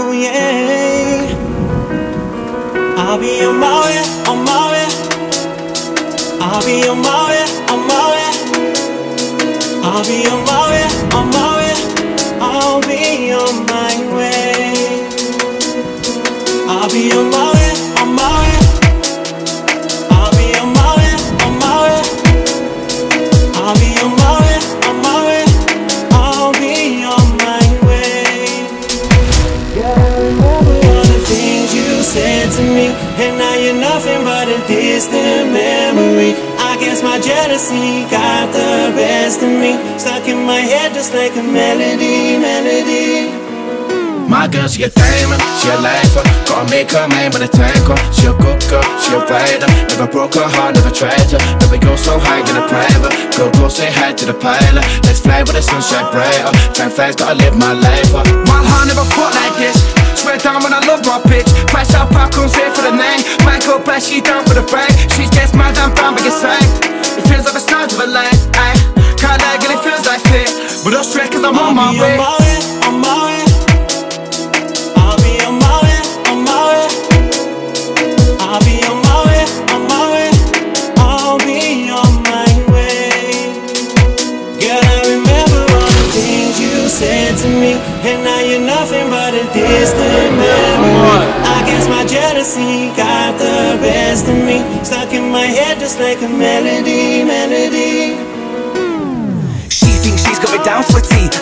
oh yeah. I'll be on my way, on my way. I'll be on my way, on my way. I'll be on my way, on my way. I'll be on my way. I'll be on my way, nothing but a distant memory. I guess my jealousy got the best of me, stuck in my head just like a melody, melody. My girl, she a diamond, she a lifer. Gotta make her mind by the tanker She a good girl, she a rider Never broke her heart, never tried to Never go so high in a private. Go, go, say hi to the pilot. Let's fly with the sunshine brighter. Time flies, gotta live my life up. My heart never fought like this. Swear down when I love my bitch. Flash out, pop, She down for the bag She's just mad, I'm down, but it's sang It feels like a stars of a line, Can't lie, girl, it feels like fit But don't stress, cause I'm on my I'll way and nothing but a distant memory. I guess my jealousy got the best of me, stuck in my head just like a melody, melody.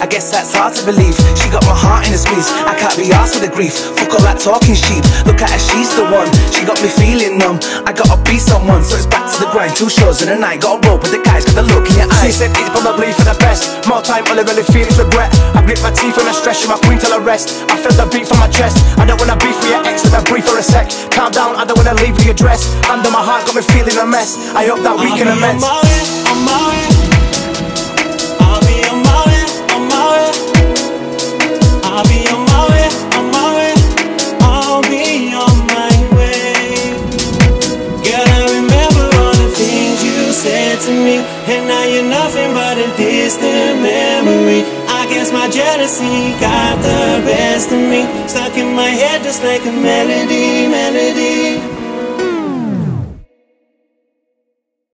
I guess that's hard to believe. She got my heart in a squeeze. I can't be asked for the grief. Fuck all that talking sheep. Look at her, she's the one. She got me feeling numb. I gotta be someone, so it's back to the grind. Two shows in a night. Gotta roll with the guys, got the look in your eyes She eyes. said it's probably for the best. More time, all I really feel is regret. I grip my teeth when I stress you, my queen till I rest. I feel the beat from my chest. I don't wanna be for your ex, let me breathe for a sec. Calm down, I don't wanna leave the address. Under my heart, got me feeling a mess. I hope that we I'll can be amend. And now you're nothing but a distant memory. I guess my jealousy got the best of me, stuck in my head just like a melody, melody.